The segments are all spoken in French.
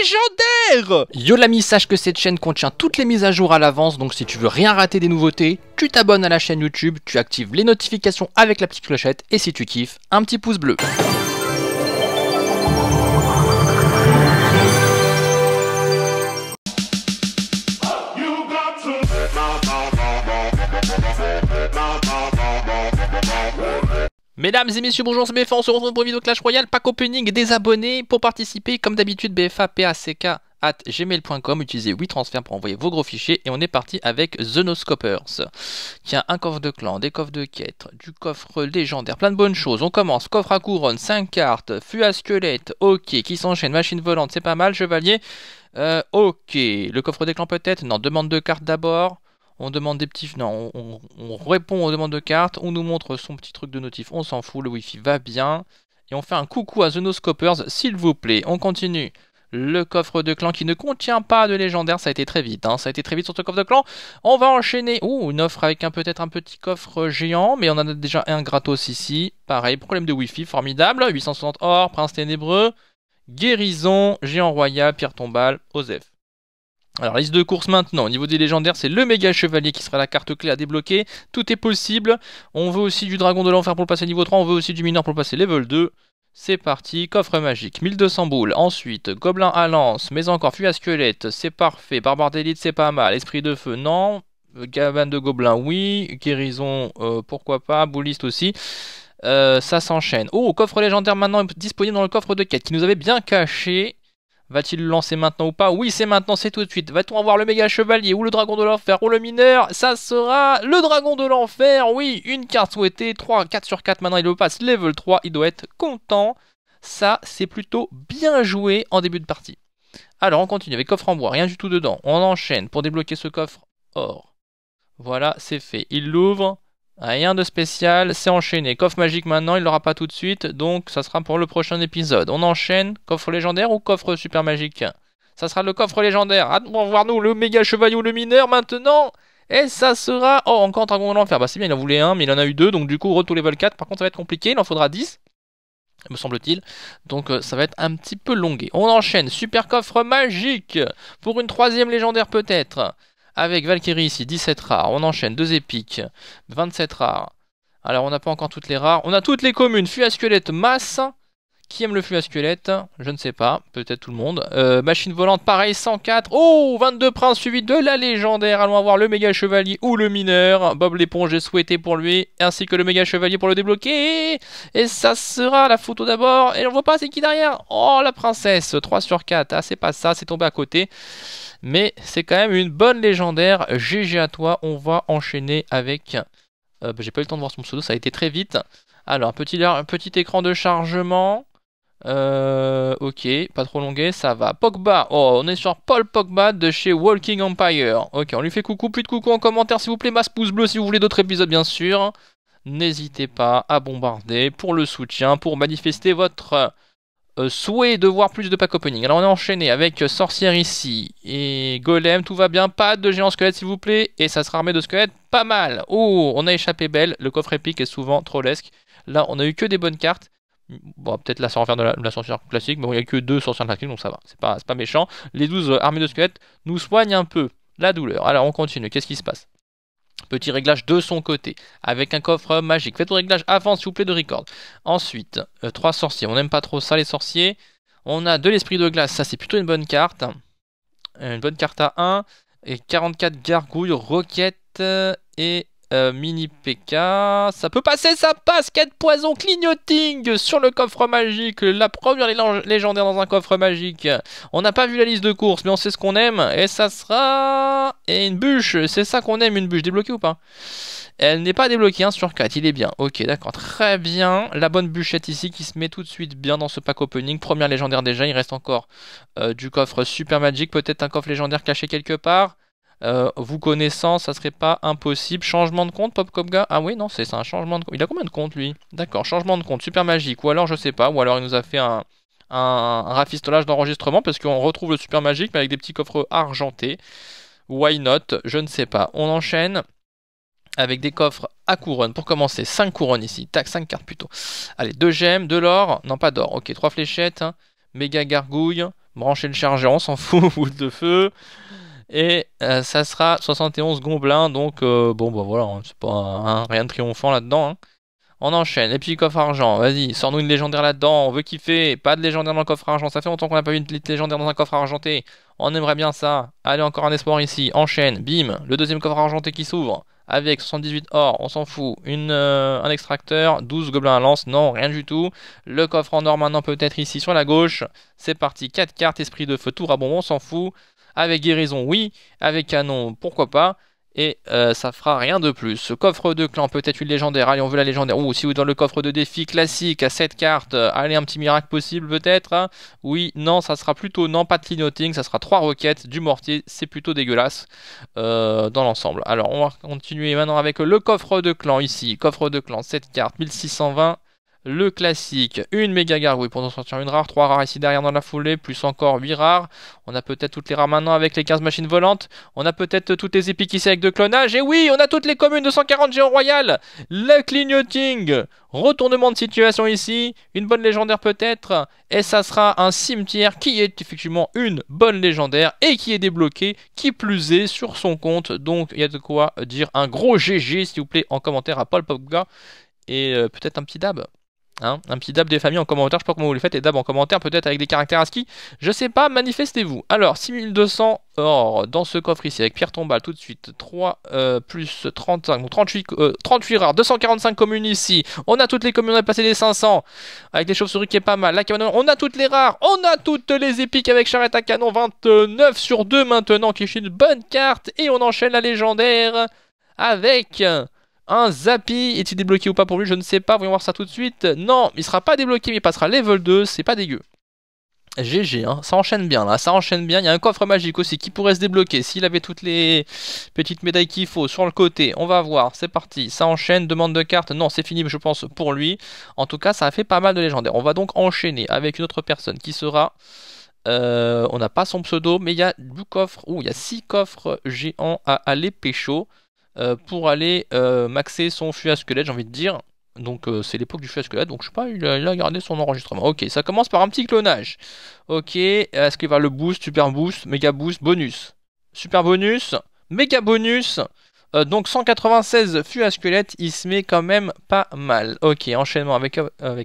légendaire Yo l'ami, sache que cette chaîne contient toutes les mises à jour à l'avance, donc si tu veux rien rater des nouveautés, tu t'abonnes à la chaîne YouTube, tu actives les notifications avec la petite clochette, et si tu kiffes, un petit pouce bleu. Mesdames et messieurs, bonjour, c'est BFA, on se retrouve pour une vidéo Clash Royale, pack opening des abonnés. Pour participer, comme d'habitude, BFA, PACK, at gmail.com, utilisez 8 transferts pour envoyer vos gros fichiers et on est parti avec The No a un coffre de clan, des coffres de quête, du coffre légendaire, plein de bonnes choses. On commence, coffre à couronne, 5 cartes, fût à squelette, ok, qui s'enchaîne, machine volante, c'est pas mal, chevalier, euh, ok, le coffre des clans peut-être, non, demande de cartes d'abord, on demande des petits... Non, on, répond aux demandes de cartes, on nous montre son petit truc de notif, on s'en fout, le wifi va bien. Et on fait un coucou à The Scopers, s'il vous plaît. On continue. Le coffre de clan qui ne contient pas de légendaire, ça a été très vite, hein. ça a été très vite sur ce coffre de clan. On va enchaîner, ouh, une offre avec un peut-être un petit coffre géant, mais on en a déjà un gratos ici. Pareil, problème de wifi, formidable, 860 or, prince ténébreux, guérison, géant royal, pierre tombale, Osef. Alors, liste de courses maintenant. Au niveau des légendaires, c'est le méga chevalier qui sera la carte clé à débloquer. Tout est possible. On veut aussi du dragon de l'enfer pour le passer niveau 3. On veut aussi du mineur pour le passer level 2. C'est parti, coffre magique, 1200 boules. Ensuite, gobelin à lance, mais encore fuite à squelette, c'est parfait. Barbare d'élite, c'est pas mal. Esprit de feu, non. Gavane de gobelin, oui. Guérison, euh, pourquoi pas. Bouliste aussi. Euh, ça s'enchaîne. Oh, coffre légendaire maintenant disponible dans le coffre de quête qui nous avait bien caché. Va-t-il le lancer maintenant ou pas? Oui, c'est maintenant, c'est tout de suite. Va-t-on avoir le méga chevalier ou le dragon de l'enfer ou le mineur? Ça sera le dragon de l'enfer. Oui, une carte souhaitée. 3, 4 sur 4. Maintenant, il le passe level 3. Il doit être content. Ça, c'est plutôt bien joué en début de partie. Alors, on continue avec coffre en bois. Rien du tout dedans. On enchaîne pour débloquer ce coffre or. Voilà, c'est fait. Il l'ouvre. Rien de spécial, c'est enchaîné. Coffre magique maintenant, il l'aura pas tout de suite, donc ça sera pour le prochain épisode. On enchaîne, coffre légendaire ou coffre super magique? Ça sera le coffre légendaire. Attends, voir nous le méga chevalier ou le mineur maintenant. Et ça sera... Oh, encore un dragon de l'enfer. Bah c'est bien, il en voulait un, mais il en a eu deux, donc du coup, retour level 4. Par contre, ça va être compliqué, il en faudra 10 me semble-t-il. Donc euh, ça va être un petit peu longué. On enchaîne. Super coffre magique. Pour une troisième légendaire peut-être. Avec Valkyrie ici, 17 rares. On enchaîne, deux épiques, 27 rares. Alors on n'a pas encore toutes les rares. On a toutes les communes. Fuit à squelette, masse. Qui aime le flux à squelette Je ne sais pas, peut-être tout le monde. Euh, machine volante, pareil, 104. Oh, 22 princes suivi de la légendaire. Allons voir le méga chevalier ou le mineur. Bob l'éponge est souhaité pour lui, ainsi que le méga chevalier pour le débloquer. Et ça sera la photo d'abord. Et on voit pas c'est qui derrière? Oh, la princesse, 3 sur 4. Ah, c'est pas ça, c'est tombé à côté. Mais c'est quand même une bonne légendaire. GG à toi. On va enchaîner avec. Euh, bah, j'ai pas eu le temps de voir son pseudo, ça a été très vite. Alors, petit, petit écran de chargement. Euh, ok, pas trop longué, ça va. Pogba, oh, on est sur Paul Pogba de chez Walking Empire. Ok, on lui fait coucou, plus de coucou en commentaire s'il vous plaît, masse pouce bleu si vous voulez d'autres épisodes bien sûr. N'hésitez pas à bombarder pour le soutien, pour manifester votre euh, souhait de voir plus de pack opening. Alors on est enchaîné avec sorcière ici et golem, tout va bien, pas de géant squelette s'il vous plaît, et ça sera armé de squelettes pas mal. Oh, on a échappé belle, le coffre épique est souvent trollesque. Là on a eu que des bonnes cartes. Bon, peut-être la sorcière de la, sorcière classique, mais il n'y a que deux sorcières classiques, donc ça va, c'est pas, méchant. Les 12 armées de squelettes nous soignent un peu la douleur. Alors on continue, qu'est-ce qui se passe? Petit réglage de son côté, avec un coffre magique. Faites le réglage avant, s'il vous plaît, de record. Ensuite, euh, trois sorciers. On n'aime pas trop ça, les sorciers. On a de l'esprit de glace. Ça, c'est plutôt une bonne carte. Euh, une bonne carte à 1. Et 44 gargouilles, roquettes et euh, mini PK, ça peut passer, ça passe 4 poisons clignoting sur le coffre magique, la première légendaire dans un coffre magique. On n'a pas vu la liste de courses, mais on sait ce qu'on aime, et ça sera... Et une bûche, c'est ça qu'on aime, une bûche débloquée ou pas? Elle n'est pas débloquée, 1 sur 4, il est bien. Ok, d'accord, très bien. La bonne bûchette ici qui se met tout de suite bien dans ce pack opening. Première légendaire déjà, il reste encore euh, du coffre super magique, peut-être un coffre légendaire caché quelque part. Euh, vous connaissant, ça serait pas impossible. Changement de compte, Pop Copga Ah oui, non, c'est un changement de compte. Il a combien de comptes, lui? D'accord, changement de compte, super magique. Ou alors, je sais pas, ou alors il nous a fait un, un, rafistolage d'enregistrement parce qu'on retrouve le super magique, mais avec des petits coffres argentés. Why not? Je ne sais pas. On enchaîne avec des coffres à couronne. Pour commencer, 5 couronnes ici. Tac, 5 cartes plutôt. Allez, 2 gemmes, de l'or. Non, pas d'or. Ok, 3 fléchettes. méga gargouille, brancher le chargeur, on s'en fout, boule de feu. Et euh, ça sera 71 gobelins, donc euh, bon bah voilà, hein, c'est pas rien de triomphant là-dedans. Hein. On enchaîne, et puis coffre argent, vas-y, sors-nous une légendaire là-dedans, on veut kiffer, pas de légendaire dans le coffre argent, ça fait longtemps qu'on n'a pas vu une légendaire dans un coffre argenté, on aimerait bien ça. Allez, encore un espoir ici, enchaîne, bim, le deuxième coffre argenté qui s'ouvre, avec 78 or, on s'en fout, une, euh, un extracteur, 12 gobelins à lance, non, rien du tout. Le coffre en or maintenant peut-être ici sur la gauche, c'est parti, 4 cartes, esprit de feu, tout rabon, on s'en fout. Avec guérison, oui. Avec canon, pourquoi pas. Et euh, ça fera rien de plus. Coffre de clan, peut-être une légendaire. Allez, on veut la légendaire. Ou si vous dans le coffre de défi classique à 7 cartes, euh, allez, un petit miracle possible peut-être. Hein. Oui, non, ça sera plutôt non, pas de clignoting. Ça sera 3 roquettes, du mortier. C'est plutôt dégueulasse euh, dans l'ensemble. Alors, on va continuer maintenant avec le coffre de clan ici. Coffre de clan, 7 cartes, 1620 le classique, une méga gargouille pour nous sortir une rare, 3 rares ici derrière dans la foulée, plus encore 8 rares. On a peut-être toutes les rares maintenant avec les 15 machines volantes. On a peut-être toutes les épiques ici avec de clonage. Et oui, on a toutes les communes de 140 géants royal. Le clignoting, retournement de situation ici, une bonne légendaire peut-être. Et ça sera un cimetière qui est effectivement une bonne légendaire et qui est débloqué, qui plus est sur son compte. Donc il y a de quoi dire un gros GG s'il vous plaît en commentaire à Paul Popga. Et euh, peut-être un petit dab. Hein, un petit dab des familles en commentaire, je sais pas comment vous le faites, et dab en commentaire, peut-être avec des caractères ASCII, je sais pas, manifestez-vous. Alors, 6200 or dans ce coffre ici, avec pierre tombale tout de suite, 3 euh, plus 35, 38, 38 rares, 245 communes ici, on a toutes les communes, on a passé les 500, avec les chauves-souris qui est pas mal, on a toutes les rares, on a toutes les épiques avec charrette à canon, 29 sur 2 maintenant, qui est une bonne carte, et on enchaîne la légendaire avec... Un Zappy, est-il débloqué ou pas pour lui Je ne sais pas, voyons voir ça tout de suite. Non, il sera pas débloqué, mais il passera level 2, c'est pas dégueu. GG, hein. ça enchaîne bien là, ça enchaîne bien. Il y a un coffre magique aussi qui pourrait se débloquer s'il avait toutes les petites médailles qu'il faut sur le côté. On va voir, c'est parti, ça enchaîne, demande de carte. Non, c'est fini, je pense, pour lui. En tout cas, ça a fait pas mal de légendaires. On va donc enchaîner avec une autre personne qui sera. Euh, on n'a pas son pseudo, mais il y a du coffre. Ouh, il y a 6 coffres géants à aller pécho. Euh, pour aller euh, maxer son fût à squelette, j'ai envie de dire. Donc euh, c'est l'époque du à squelette, donc je sais pas, il a, gardé son enregistrement. Ok, ça commence par un petit clonage. Ok, est-ce qu'il va le boost, super boost, méga boost, bonus Super bonus, méga bonus donc 196 fûts à squelette, il se met quand même pas mal. Ok, enchaînement avec,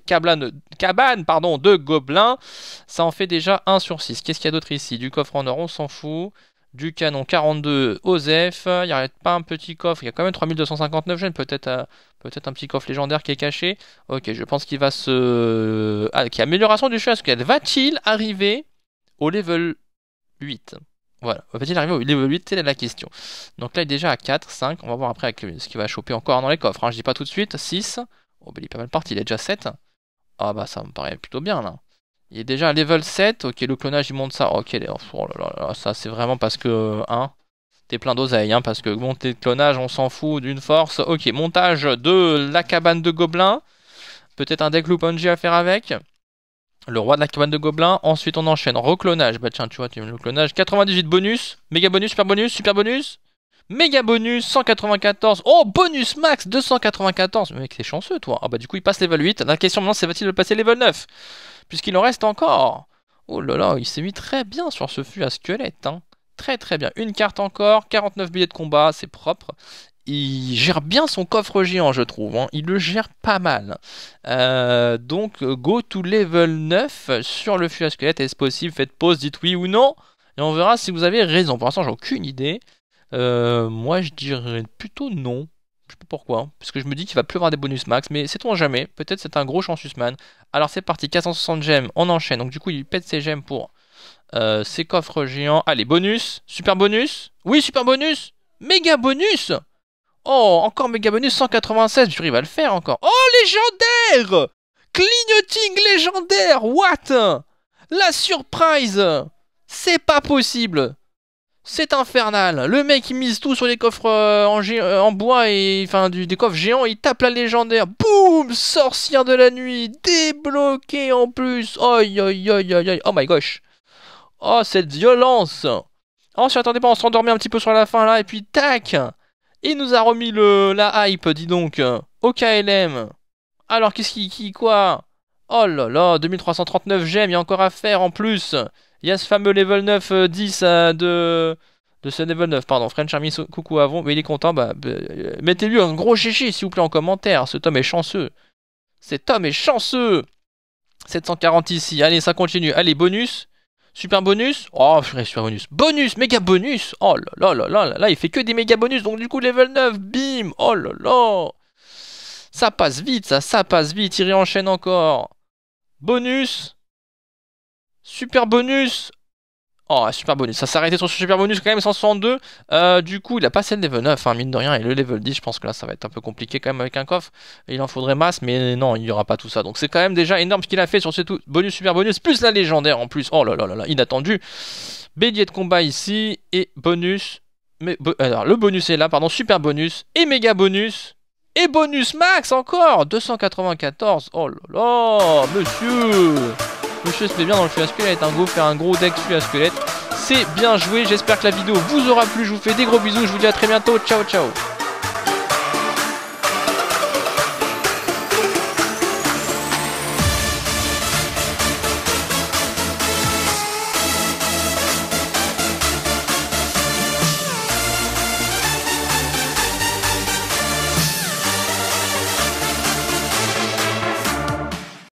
cabane pardon, de gobelins. Ça en fait déjà 1 sur 6. Qu'est-ce qu'il y a d'autre ici? Du coffre en or, on s'en fout du canon 42 OZEF. Il n'y a pas un petit coffre, il y a quand même 3259 jeunes, peut-être euh, peut-être un petit coffre légendaire qui est caché. Ok, je pense qu'il va se... Ah, qui amélioration du choix. Va-t-il arriver au level 8 voilà, va-t-il arriver au level 8 C'est la question. Donc là, il est déjà à 4, 5. On va voir après avec ce qu'il va choper encore dans les coffres. Hein. Je dis pas tout de suite. 6. Oh, bah, il est pas mal parti. Il est déjà 7. Ah bah ça me paraît plutôt bien là. Il est déjà à level 7. Ok, le clonage, il monte ça. Ok, oh là ça c'est vraiment parce que... Hein, T'es plein d'oseille, hein, parce que monter le clonage, on s'en fout d'une force. Ok, montage de la cabane de gobelins. Peut-être un deck Luponji à faire avec. Le roi de la cabane de gobelins. Ensuite, on enchaîne. Reclonage. Bah tiens, tu vois, tu aimes le clonage. 98 bonus. Méga bonus, super bonus, super bonus. Méga bonus, 194. Oh, bonus max, 294. Mais mec, t'es chanceux, toi. Ah bah du coup, il passe level 8. La question maintenant, c'est va-t-il le passer level 9 puisqu'il en reste encore. Oh là là, il s'est mis très bien sur ce fût à squelette. Hein. Très très bien. Une carte encore, 49 billets de combat, c'est propre. Il gère bien son coffre géant, je trouve. Hein. Il le gère pas mal. Euh, donc, go to level 9 sur le fût à squelette. Est-ce possible? Faites pause, dites oui ou non. Et on verra si vous avez raison. Pour l'instant, j'ai aucune idée. Euh, moi, je dirais plutôt non. Je sais pas pourquoi, hein, parce que je me dis qu'il va plus avoir des bonus max, mais sait-on jamais, peut-être c'est un gros chansusman. Alors c'est parti, 460 gemmes, on enchaîne, donc du coup il pète ses gemmes pour euh, ses coffres géants. Allez, bonus, super bonus, oui super bonus, méga bonus. Oh, encore méga bonus 196, il va le faire encore. Oh, légendaire. Clignoting légendaire, what? La surprise. C'est pas possible c'est infernal. Le mec il mise tout sur les coffres euh, euh, en, bois et enfin des coffres géants. Il tape la légendaire. Boum Sorcière de la nuit. Débloqué en plus. Aïe aïe aïe aïe aïe. Oh my gosh. Oh cette violence. Oh si attendez pas, on s'endormait un petit peu sur la fin là et puis tac. Il nous a remis le la hype, dis donc. Au KLM. Alors qu'est-ce qui, qui quoi? Oh là là, 2339 gemmes, il y a encore à faire en plus. Il y a ce fameux level 9 10 euh, de de ce level 9, pardon, French Army, coucou avant, mais il est content, bah, bah euh, mettez-lui un gros chichi s'il vous plaît en commentaire, cet homme est chanceux. Cet homme est chanceux. 740 ici, allez ça continue, allez bonus, super bonus, oh super bonus, bonus, méga bonus, oh là là là là là, il fait que des méga bonus, donc du coup level 9, bim, oh là là, ça passe vite, ça, ça passe vite, il réenchaîne encore, bonus, super bonus, Oh, super bonus. Ça s'est arrêté sur ce super bonus quand même, 162. Euh, du coup, il a passé le level 9, hein, mine de rien. Et le level 10, je pense que là, ça va être un peu compliqué quand même avec un coffre. il en faudrait masse, mais non, il n'y aura pas tout ça. Donc c'est quand même déjà énorme ce qu'il a fait sur ce tout bonus, super bonus, plus la légendaire en plus. Oh là là là là, inattendu. Bélier de combat ici, et bonus. Alors, le bonus est là, pardon, super bonus, et méga bonus. Et bonus max encore 294 Oh là là Monsieur Monsieur se met bien dans le feu à squelette, un go faire un gros deck feu à squelette. C'est bien joué, j'espère que la vidéo vous aura plu, je vous fais des gros bisous, je vous dis à très bientôt, ciao ciao